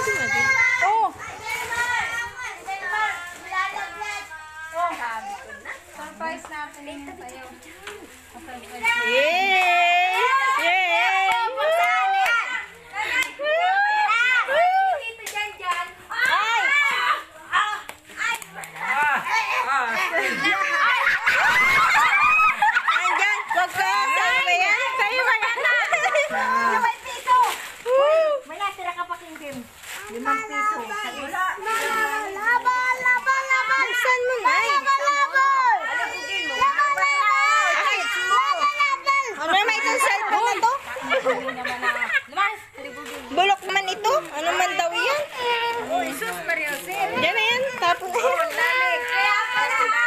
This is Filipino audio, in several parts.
Oh! Surprise natin yun sa'yo. Yay! Yay! Andyan! Wag ka! Sa'yo ba yan? Sa'yo ba yan? May natira ka pa kingdom. Limang piso. Buksan mo na eh. Ay, Ano naman itong cellphone na to? Bulok naman ito? Ano man daw yan? Oh, Jesus Maria Jose. Yan na yan. Tapos Kaya pala.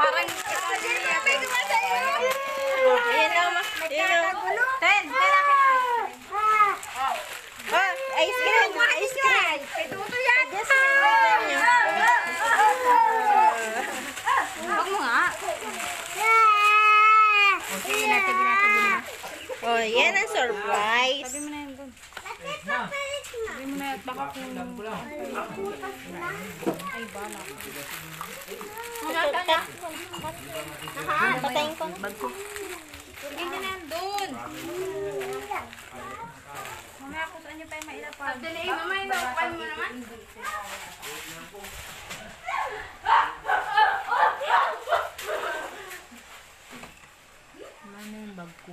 Parang Ayan na, ma. Ayan na. Ten, ten akin. Oh, ice cream. Ice cream. Ituto yan. Just wait lang yun. Huwag mo nga. Okay na, sige na, sige na. Oh, yan ang surprise. Sabi mo na yun doon. Sabi mo na yun, baka kung... Ay, bala. Cut. Patayin ko. Hindi na yan doon. Mamaya kung saan nyo tayo mailapan. Abdali, mamaya inaupan mo naman. Ano yung bag ko?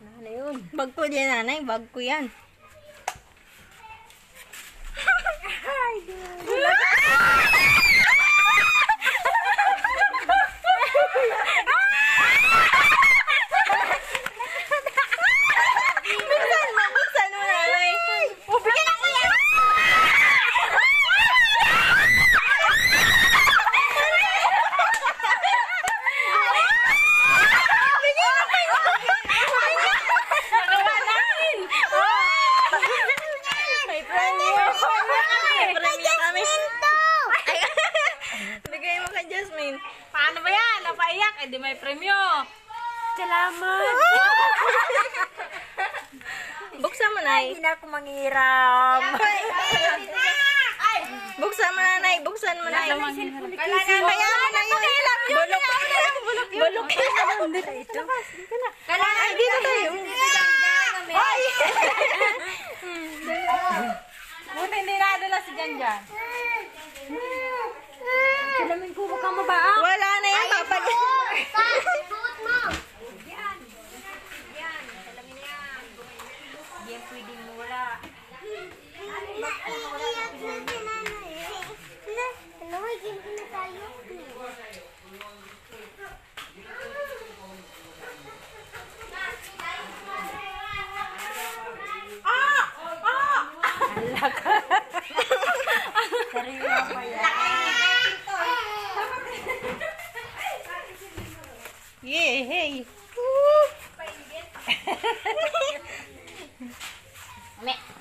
Ano yun? Bag ko yan, nanay. Bag ko yan. Buksan mo, buksan mo, nanay. Oh, bigyan ako yan. May premium. May premium kami. Ay, Bigay mo kay Jasmine. Paano ba yan? Napaiyak? Eh, di may premyo. Salamat. Buksan mo, Nay. Hindi na ako manghiram. Buksan mo na, Nay. Buksan mo, Nay. Kaya mo na yun. Bulok. Bulok. Kailangan Ay, dito tayo. Ay! Buti hindi nadala si Janjan. Salamin ko, huwag kang mabaa. Wala na yan, papag... Yan pwedeng mula. Yeah, hey.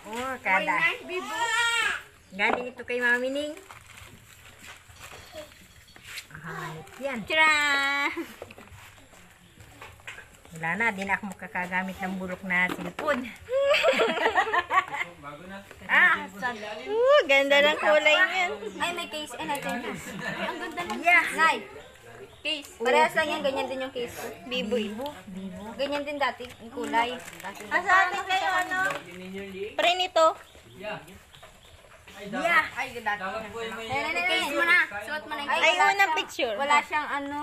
Oh, kada. Galing ito kay Mami Ning. Hanip yan. Tira! Wala na, di na ako makakagamit ng bulok na cellphone. ah, Uh, ganda ng kulay niyan. Ay, may case. Ay, natin na. Ay, ang ganda ng yeah. Nay, case. Parehas lang yan. Ganyan din yung case ko. Biboy. Ganyan din dati. Yung kulay. Dati. Asan na kayo, ano? Pre nito. Yeah. Ay, dati. Ay, ay, case mo na. Suot mo na yung Ay, wala unang picture. Wala siyang ano.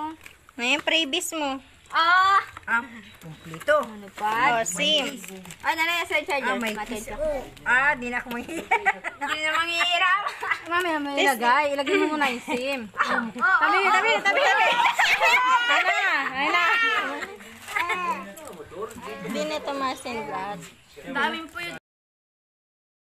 Ngayon, previous mo. Ah! Ah, kumplito. Ano pa? Oh, same. Ay, nanay, sa charger. Ah, may kiss. Oh. Ah, di na ako. Hindi na manghihirap. Mami, mami, ilagay. Ilagay mo muna yung SIM. Tabi, tabi, tabi, tabi. Ay na, ay na. Hindi na ito masin lahat. Ang daming puyo